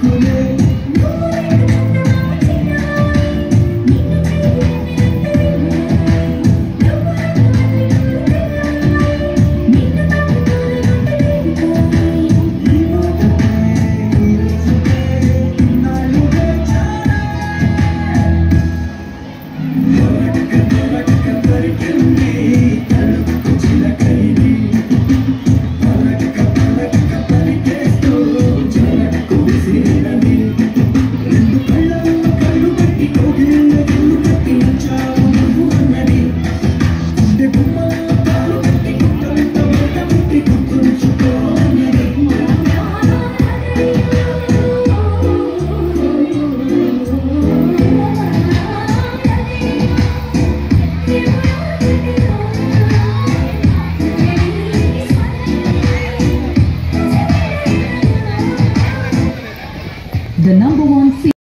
Come The number one